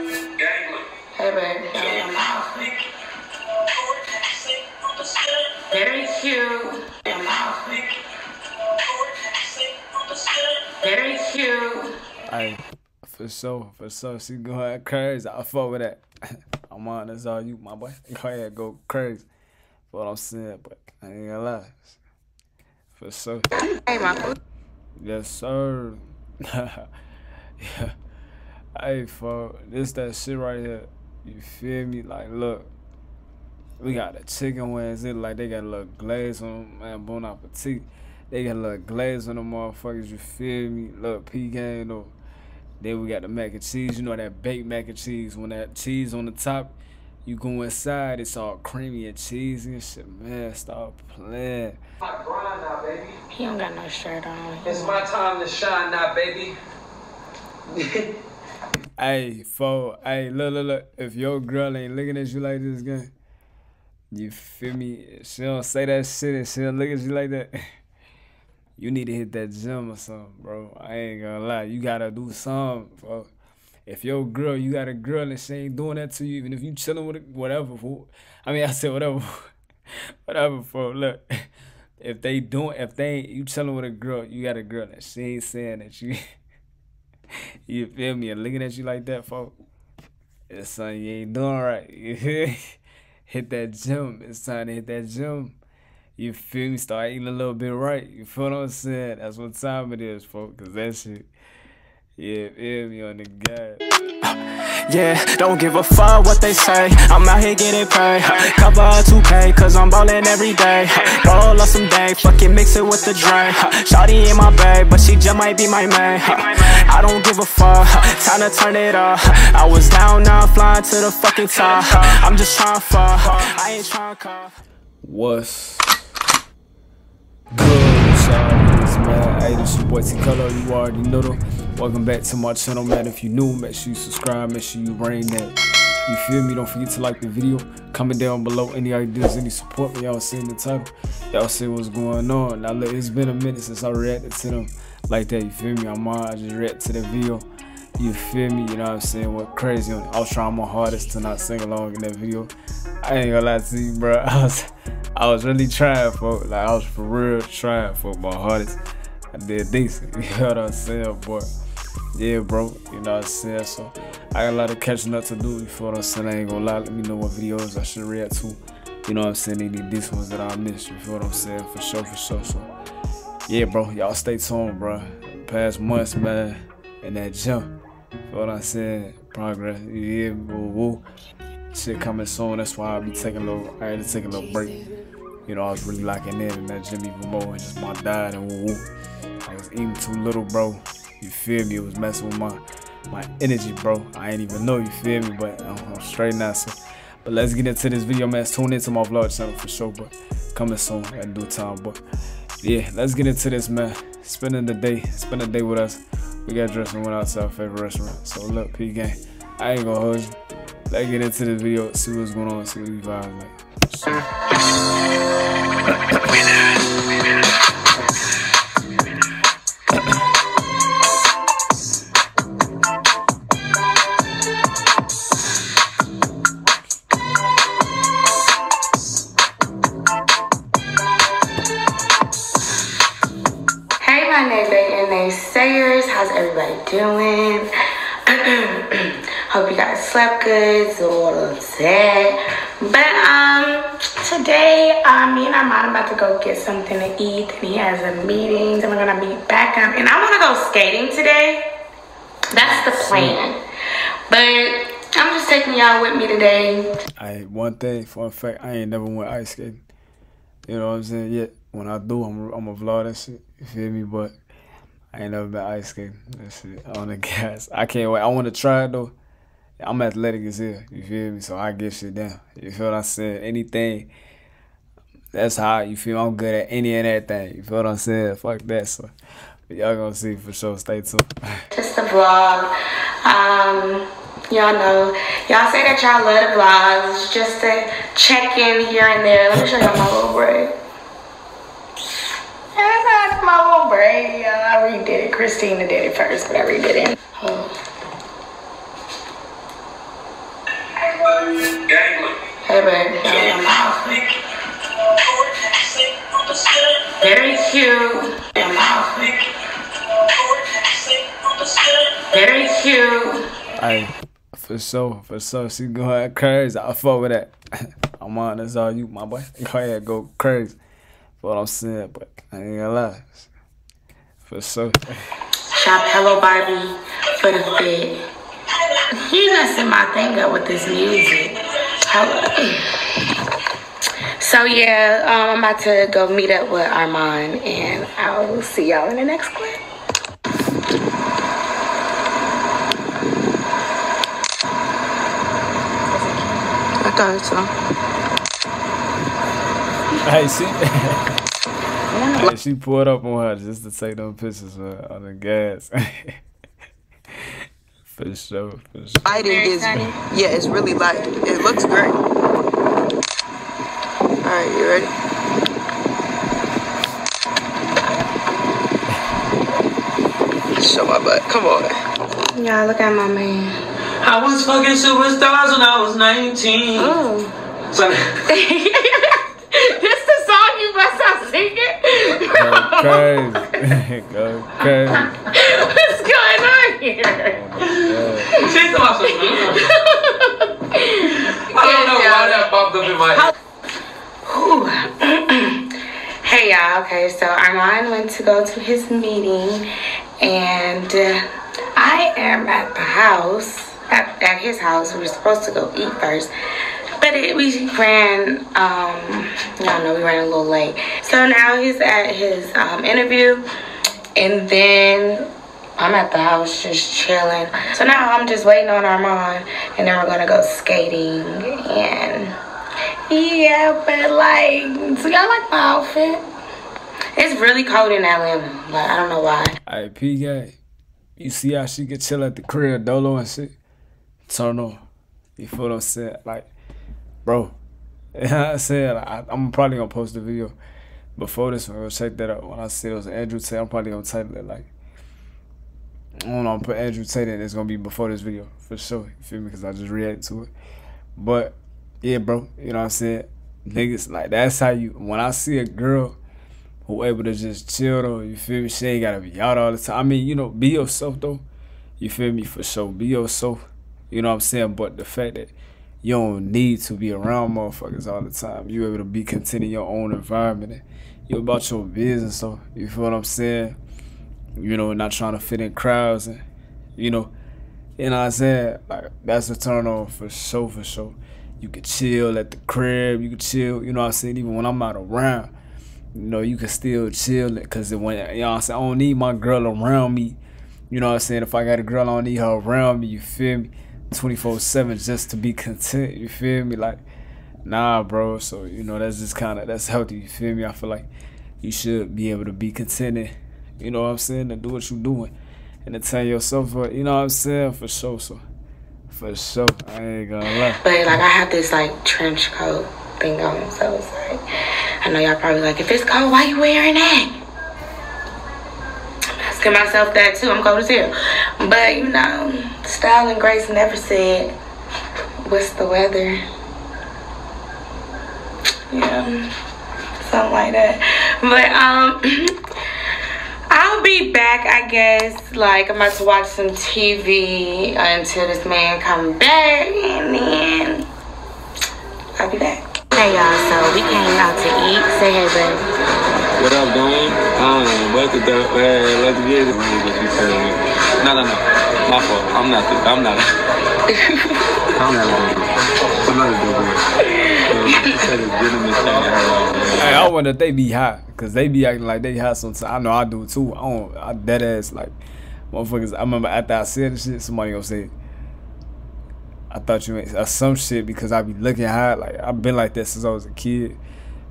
Hey, baby. Very cute. Very cute. Hey, for sure, for sure. She going crazy. I fuck with that. I'm on. That's all you, my boy. Go ahead, go crazy. What I'm saying, but I ain't gonna lie. For sure. Hey, my food. Yes, sir. yeah. Hey, for this that shit right here. You feel me? Like, look. We got the chicken wings. It like they got a little glaze on them, man. Bon appetit. They got a little glaze on them motherfuckers. You feel me? Look, pecan though. Then we got the mac and cheese. You know that baked mac and cheese. When that cheese on the top, you go inside, it's all creamy and cheesy and shit. Man, stop playing. My grind now, baby. He don't got no shirt on. It's my time to shine now, baby. Hey, fo, hey, look, look, look. If your girl ain't looking at you like this, gang, you feel me? She don't say that shit and she don't look at you like that. You need to hit that gym or something, bro. I ain't gonna lie. You gotta do something, bro. If your girl, you got a girl and she ain't doing that to you, even if you chilling with it, whatever, fool. I mean, I said whatever, whatever, for look. If they doing, if they ain't, you chilling with a girl, you got a girl that she ain't saying that you, you feel me, and looking at you like that, folks. It's something you ain't doing right. You? Hit that gym. It's time to hit that gym. You feel me? Start eating a little bit right. You feel what I'm saying? That's what time it is, folks. Cause that shit, yeah, feel me on the. Yeah, don't give a fuck what they say. I'm out here getting paid. Cover a 2K, cause I'm ballin' every day. Roll up some day, fuck it, mix it with the drink. Shawty in my bag, but she just might be my man. I don't give a fuck, time to turn it up. I was down, now I'm flying to the fucking top. I'm just trying to fuck, I ain't trying to call. What's good? It's man. Hey, this your boy Tcolo. You already know them. Welcome back to my channel, man. If you new, make sure you subscribe. Make sure you ring that. You feel me? Don't forget to like the video. Comment down below any ideas, any support. Y'all seeing the title, y'all see what's going on. Now, look, it's been a minute since I reacted to them like that. You feel me? I'm on. I just react to the video. You feel me? You know what I'm saying? What crazy on it. I was trying my hardest to not sing along in that video. I ain't gonna lie to you, bro. I was, I was really trying for, like, I was for real trying for my hardest. I did decent. You know what I'm saying, boy? Yeah, bro. You know what I'm saying? So I got a lot of catching up to do. You feel what I'm saying? I ain't gonna lie. Let me know what videos I should react to. You know what I'm saying? Any these ones that I missed. You feel what I'm saying? For sure, for sure. So yeah, bro. Y'all stay tuned, bro. Past months, man, and that jump. Feel what I'm saying? Progress. Yeah, woo woo. Shit coming soon. That's why I'll be taking a little. I had to take a little break. You know, I was really locking in in that gym even more, and just my diet and woo woo. I was eating too little, bro. You feel me? It was messing with my my energy, bro. I ain't even know you feel me, but I'm, I'm straight now. So, but let's get into this video, man. Tune into my vlog channel for sure, but coming soon at due time. But yeah, let's get into this, man. Spending the day, spend the day with us. We got dressed and went out to our favorite restaurant. So look, P gang, I ain't gonna hold you. Let's get into this video, see what's going on, see what we vibe like. Everybody doing? Hope you guys slept good. So all of that. But um, today, uh, me and Armon about to go get something to eat. And he has a meeting. Then we're gonna meet back up. And I want to go skating today. That's the plan. But I'm just taking y'all with me today. I one thing for a fact, I ain't never went ice skating. You know what I'm saying? Yet when I do, I'm I'm a vlog that shit. You feel me? But I ain't never been ice skating. That shit on the gas. I can't wait. I want to try it though. I'm athletic as hell. You feel me? So I get shit down. You feel what I'm saying? Anything. That's how you feel. I'm good at any and everything. You feel what I'm saying? Fuck that. So y'all gonna see for sure. Stay tuned. just a vlog. Um, y'all know, y'all say that y'all love the vlogs. Just to check in here and there. Let me show y'all my little braid my little braid. I redid it. Christina did it first, but I redid it. Oh. Hey, baby, Very cute. Very cute. I for sure, for sure, she going crazy. I fuck with that. I'm on, that's all you, my boy. Go ahead, go crazy. What I'm saying, but I ain't gonna lie. For sure. Shop Hello Barbie for the fit. He messing my thing up with this music. Hello. So yeah, um, I'm about to go meet up with Armon, and I'll see y'all in the next clip. I thought so. Hey, she, hey, she pulled up on her just to take them pictures man, on the gas. for sure, for sure. Lighting is, yeah, it's really light. It looks great. All right, you ready? Show my butt. Come on. Yeah, look at my man. I was fucking superstars when I was 19. Oh. So, this the song you bust out singing? Go crazy. Go crazy. What's going on here? she's about some. I don't know why that popped up in my head. hey y'all, okay, so Armon went to go to his meeting and uh, I am at the house, at, at his house. We were supposed to go eat first, but it, we ran, um, y'all know we ran a little late. So now he's at his um, interview and then I'm at the house just chilling. So now I'm just waiting on Armon and then we're gonna go skating and yeah, but like, so y'all like my outfit? It's really cold in Atlanta. Like, I don't know why. Hey, P gang, you see how she could chill at the crib, dolo and shit? Turn on. You feel what I'm saying? Like, bro, I said I, I'm probably gonna post the video before this one. Go check that out. When I see it was Andrew Tate, I'm probably gonna title it like, I don't know, put Andrew Tate in. It's gonna be before this video for sure. You feel me? Because I just reacted to it. But yeah, bro, you know what I'm saying? Niggas, like, that's how you, when I see a girl who able to just chill though, you feel me? She ain't gotta be out all the time. I mean, you know, be yourself though. You feel me? For sure. Be yourself. You know what I'm saying? But the fact that you don't need to be around motherfuckers all the time. You able to be content in your own environment. You about your business, so you feel what I'm saying? You know, not trying to fit in crowds and you know, you know what I'm saying? Like that's a turn on for sure, for sure. You could chill at the crib, you could chill, you know what I'm saying, even when I'm not around. You know, you can still chill it cause when you know what I'm saying, I don't need my girl around me. You know what I'm saying? If I got a girl, I don't need her around me, you feel me? 24-7 just to be content, you feel me? Like, nah, bro. So, you know, that's just kinda that's healthy, you feel me? I feel like you should be able to be contented, you know what I'm saying, and do what you're doing. And tell yourself, uh, you know what I'm saying, for sure. So for sure, I ain't gonna lie. But like, I have this like trench coat thing on, so it's like, I know y'all probably like, if it's cold, why you wearing that? I'm asking myself that too. I'm cold as hell. But you know, style and grace never said, what's the weather? Yeah, something like that. But um. I'll be back, I guess. Like, I'm about to watch some TV until this man come back, and then I'll be back. Hey, y'all, so we came out to eat. Say hey, babe. What up, doing? Um, what the dope? Uh, let's get it. What you saying? No, no, no. My fault. I'm not. The, I'm not. I'm not a dope. I'm not a dope. Hey, I wonder if they be hot, cause they be acting like they hot sometimes. I know I do too. I don't. I dead ass like, motherfuckers. I remember after I said the shit, somebody gonna say, I thought you meant uh, some shit because I be looking hot. Like I've been like that since I was a kid.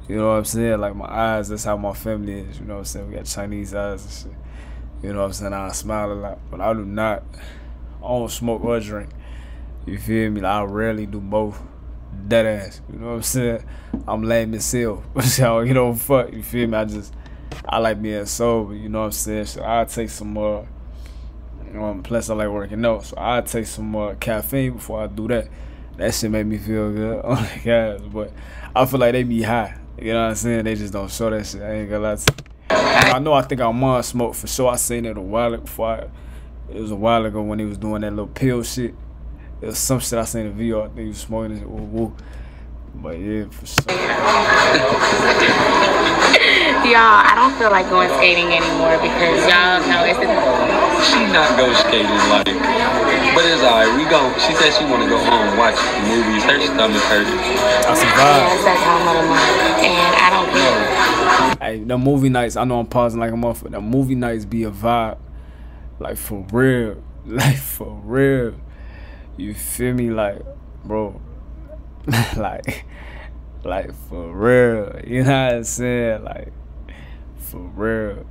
You know what I'm saying? Like my eyes, that's how my family is. You know what I'm saying? We got Chinese eyes and shit. You know what I'm saying? I smile a lot, but I do not. I don't smoke or drink. You feel me? Like, I rarely do both. Dead ass. You know what I'm saying? I'm lame hell. so, you know, fuck. You feel me? I just, I like being sober. You know what I'm saying? So I'll take some more. Um, plus, I like working out. So I'll take some more caffeine before I do that. That shit make me feel good. Oh my god. But I feel like they be high. You know what I'm saying? They just don't show that shit. I ain't gonna lie to you. I know I think I'm on smoke for sure. I seen it a while before I It was a while ago when he was doing that little pill shit. It was some shit I seen in the video. I think he was smoking it. Woo, woo. But yeah, for sure. Y'all, I don't feel like going skating anymore because y'all know it's She not go skating like, but it's alright. We go. She said she want to go home and watch movies. Her stomach hurting. I yeah, survived. it's that time of the month, and I don't care. Hey, the movie nights, I know I'm pausing like a motherfucker. The movie nights be a vibe. Like for real. Like for real. You feel me? Like, bro. like, like for real. You know what I'm saying? Like, for real.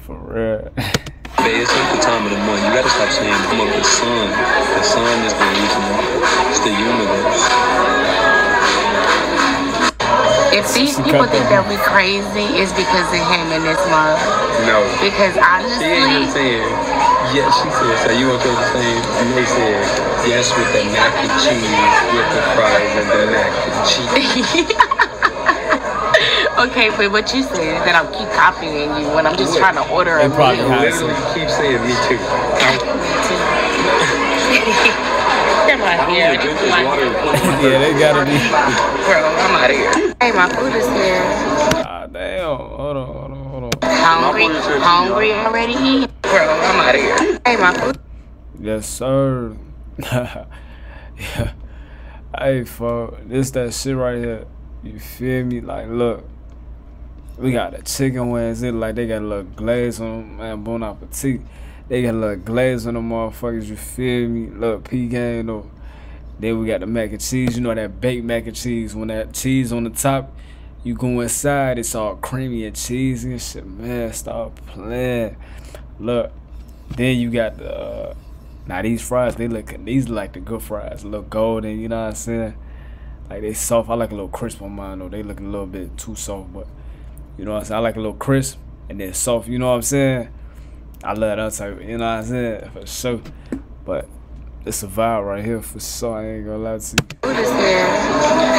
For real. Babe, it's not the time of the month. You gotta stop saying come up the sun. The sun is the reason. It's the universe. If these people think that that we crazy, it's because of him and this month. No. Because I She ain't even saying. Yes, she said. So you want to the same? And they said yes with the mac and cheese, with the fries and the mac and cheese. okay, but what you said that I'll keep copying you when I'm just trying to order a They probably meal. have- Literally keep saying me too. Come on I here. only drink this yeah, they gotta be. Bro, I'm out of here. Hey, my food is here. Ah, damn. Hold on, hold on, hold on. Hungry? Hungry already eating? Bro, I'm out of here. Hey, my food. Yes, sir. yeah. Hey, fuck. This that shit right here. You feel me? Like, look. We got the chicken wings. It like they got a little glaze on them. Man, bon appetit. They got a little glaze on them motherfuckers. You feel me? Look, P game though. Then we got the mac and cheese. You know that baked mac and cheese. When that cheese on the top, you go inside, it's all creamy and cheesy and shit. Man, stop playing. Look, then you got the uh, now these fries. They look these look like the good fries. Look golden. You know what I'm saying? Like they soft. I like a little crisp on mine though. They look a little bit too soft, but you know what I'm saying. I like a little crisp and then soft. You know what I'm saying? I love that type. You know what I'm saying? For sure. But it's a vibe right here for sure. I ain't gonna lie to you. Food is here.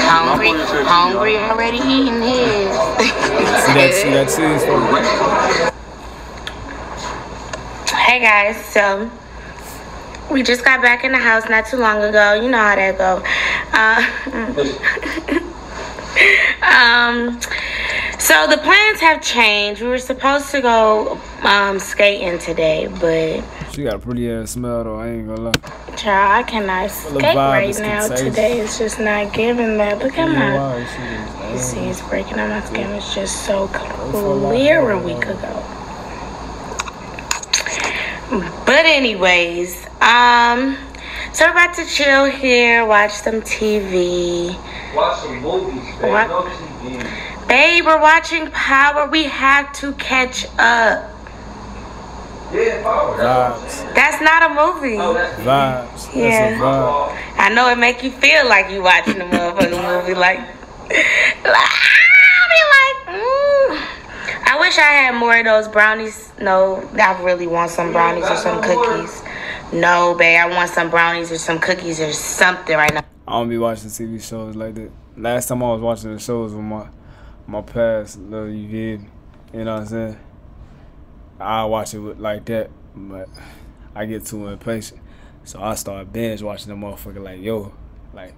Hungry? Hungry already eating his. See that? See that cheese? For Hey guys, so we just got back in the house not too long ago. You know how that go. Uh, um, so the plans have changed. We were supposed to go um, skating today, but She got a pretty ass smell though. I ain't gonna lie. child, I cannot skate right now. contagious. Today it's just not giving that. Look at my. You see, it's breaking on my skin. It's just so clear a week ago. But anyways, um, so we're about to chill here, watch some TV. Watch some movies, babe. What? No TV. Babe, we're watching Power. We have to catch up. Yeah, power. Vibes. That's not a movie. Oh, that's Vibes. That's Yeah. a vibe. I know it make you feel like you watching a motherfucking movie. Like, like I be like, mm. I wish I had more of those brownies. No, I really want some brownies or some cookies. No, babe, I want some brownies or some cookies or something right now. I don't be watching TV shows like that. Last time I was watching the shows with my my past little you did. You know what I'm saying? I watch it like that, but I get too impatient. So I start binge watching the motherfucker like, yo, like,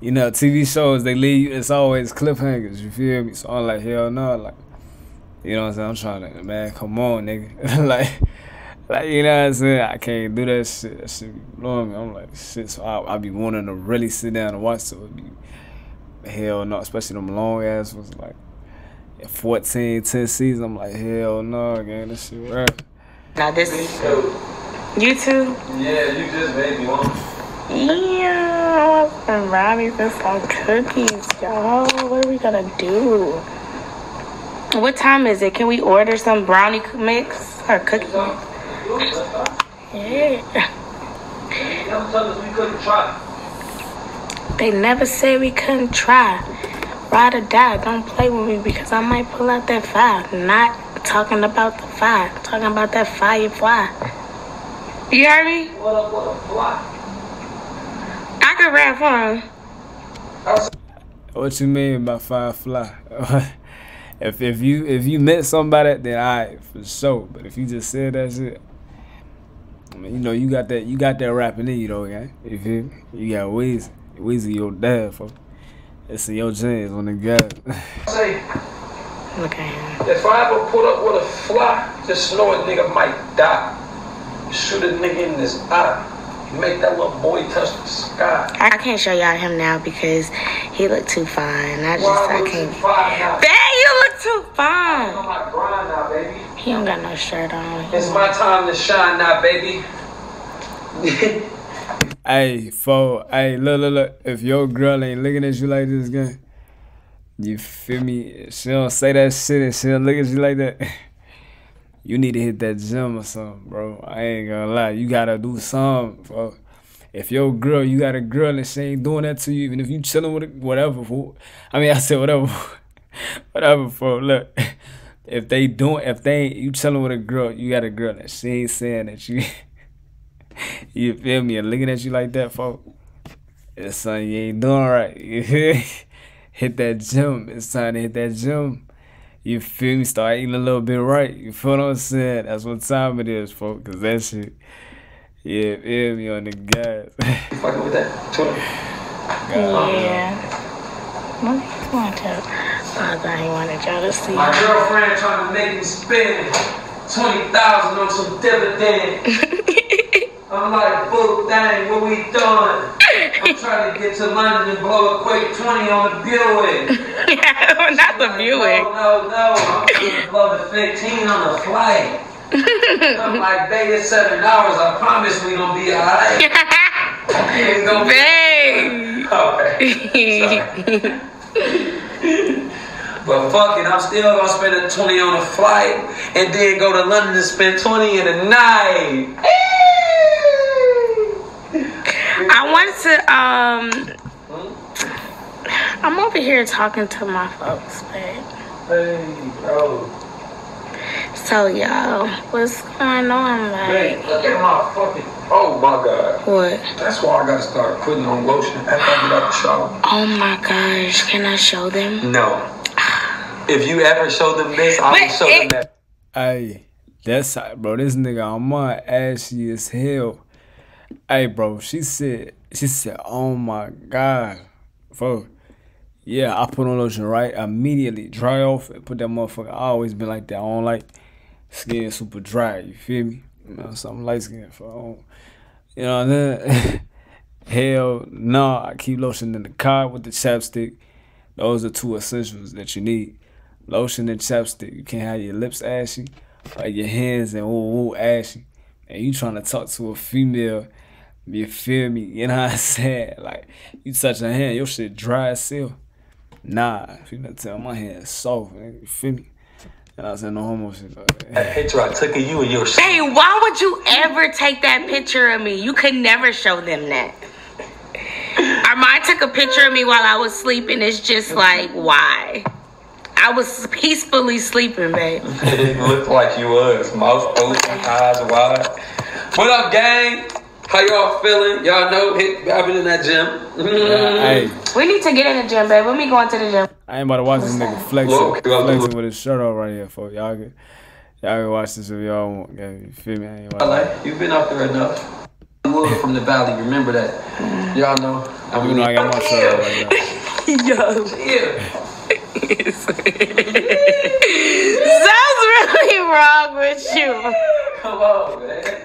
you know, TV shows, they leave you, it's always cliffhangers, you feel me? So I'm like, hell no, like, you know what I'm saying? I'm trying to, man, come on, nigga. like, like, you know what I'm saying? I can't do that shit. That shit be blowing me. I'm like, shit. So I, I be wanting to really sit down and watch so it be, hell no, especially them long ass ones, like, 14, 10 seasons. I'm like, hell no, gang, this shit right. Now this, is. you too. Yeah, you just made me want. Yeah, I want some brownies and some cookies, y'all. What are we gonna do? What time is it? Can we order some brownie mix or cookie? Yeah. They never said we couldn't try. Ride or die. Don't play with me because I might pull out that fire. Not talking about the five. Talking about that fire fly. You heard me? What up, what fly? I could rap for. What you mean by firefly? if if you if you met somebody, then I for sure. But if you just said that shit, I mean, you know, you got that, you got that rapping in you though, yeah. You feel me? You got Weezy, Weezy your dad, for. It's in your genes on the guy. Say, Look at him. if I ever put up with a fly, just know a nigga might die. Shoot a nigga in his eye. Make that little boy touch the sky. I can't show y'all him now because he look too fine. I just Why I can't. fine now? Dang, you look too I'm fine. on my grind now, baby. He don't got no shirt on. It's my time to shine now, baby. Hey, fo, hey, look, look, look. If your girl ain't looking at you like this, guy, you feel me? She don't say that shit and she don't look at you like that. You need to hit that gym or something, bro. I ain't gonna lie. You gotta do something, bro. If your girl, you got a girl and she ain't doing that to you, even if you chilling with it, whatever, fool. I mean, I said whatever, whatever, for look. If they doing, if they ain't, you chilling with a girl, you got a girl that she ain't saying that you. You feel me? And looking at you like that, folk. It's something you ain't doing right. You? Hit that gym. It's time to hit that gym. You feel me? Start eating a little bit right. You feel what I'm saying? That's what time it is, folks. Cause that shit. Yeah, feel me on the gas. You fucking with that? Tuna. Yeah. What want to? Uh, he wanted y'all to see. My girlfriend trying to make me spend 20000 on some dividend. I'm like, boo, dang, what we doing? I'm trying to get to London and blow a quick 20 on the Buick. Not the Like, Buick. No, no, no. I'm blow the 15 on the flight. I'm like, baby, it's seven hours. I promise we gonna be alright. Gonna be Babe. okay. But fuck it, I'm still gonna spend a 20 on a flight and then go to London and spend 20 in a night. I want to um I'm over here talking to my folks, babe. Hey, bro. So y'all, what's going on, man? Hey, look at my fucking. Oh my god. what? That's why I gotta start putting on lotion after I get out the shower. Oh my gosh, can I show them? No. If you ever show them this, I will But show it- them that. Hey, that's how, bro. This nigga on my ashy as hell. Hey, bro. She said, she said, oh my god, bro. Yeah, I put on lotion right immediately, dry off, and put that motherfucker. I always been like that. I don't like skin super dry. You feel me? You know, something light skin for. I You know what I'm saying? Hell no, I keep lotion in the car with the chapstick. Those are two essentials that you need. Lotion and chapstick. You can't have your lips ashy or your hands and ooh, ooh ashy. And you trying to talk to a female, you feel me? You know what I'm saying? Like, you touch her hand, your shit dry as hell. Nah, if you not tell my hand soft, man, you feel me? And I was saying no homo shit. That picture I took of you and your shit. Hey, why would you ever take that picture of me? You could never show them that. Armon took a picture of me while I was sleeping. It's just like, why? I was peacefully sleeping, babe. It didn't look like you was. Mouth open, eyes wide. What up, gang? How y'all feeling? Y'all know, hit, I've been in that gym. hey, We need to get in the gym, babe. Let me go into the gym. I ain't about to watch this nigga flexing, Look, look, flexing look. with his shirt off right here, folks. Y'all can, y'all can watch this if y'all want. gang. You feel me? I ain't I watching. like, you've been out there enough. Wood from the valley, remember that. Y'all know. I You know I got my shirt off right now. Yo. Yeah. Something's really wrong with you. Come on, man.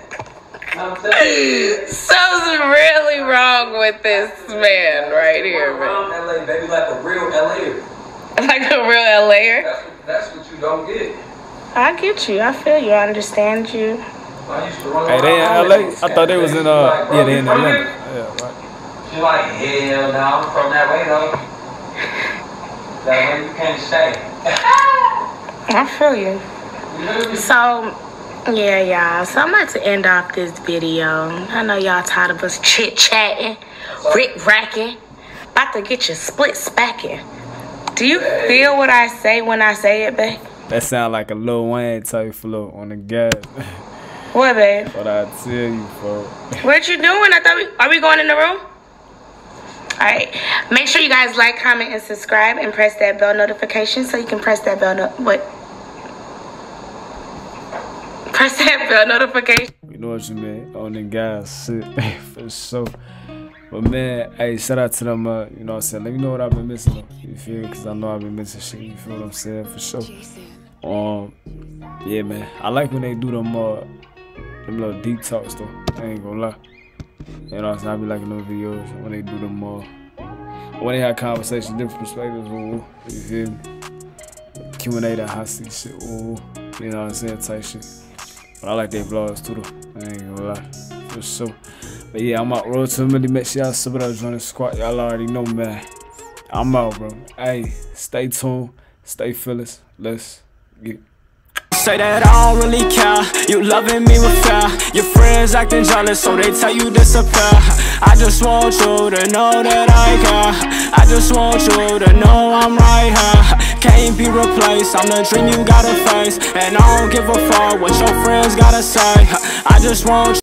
I'm telling you. Something's really wrong with this man right here, man. Around LA, baby, like a real LA. Like a real LAer. That's what, that's what you don't get. I get you. I feel you. I understand you. I used to run Hey, they in LA? LA. I thought they was in, uh, Like, yeah, they in from Atlanta. Yeah, right. She's like, hell no, I'm from that way though. That way you can't stay. I feel you. You hear me? So, yeah, y'all. So I'm about to end off this video. I know y'all tired of us chit chatting, rick racking. About to get your split spacking. Do you feel what I say when I say it, babe? That sound like a Lil Wayne type flow on the gas. What, babe? What I tell you, folks. What you doing? I thought we are we going in the room? All right. Make sure you guys like, comment, and subscribe, and press that bell notification so you can press that bell. No- what? Press that bell notification. You know what you mean? On the guys shit for sure. But man, hey, shout out to them. Uh, you know what I'm saying? Let me know what I've been missing. You feel? Cause I know I've been missing shit. You feel what I'm saying? For sure. Um, yeah, man. I like when they do them uh, them little deep talks though. I ain't gonna lie. You know what I'm saying? I be liking those videos when they do them uh, when they have conversations, different perspectives. Ooh, you feel me? Q and A that hot seat shit. Ooh, you know what I'm saying? Type shit. But I like their vlogs too though. I ain't gonna lie. For sure. But yeah, I'm out road to million. Make sure y'all sub it up, join the squad. Y'all already know, man. I'm out, bro. Hey, stay tuned. Stay fearless. Let's get Say that I don't really care You loving me with fear Your friends acting jealous So they tell you disappear I just want you to know that I care I just want you to know I'm right here Can't be replaced I'm the dream you gotta face And I don't give a fuck what your friends gotta say I just want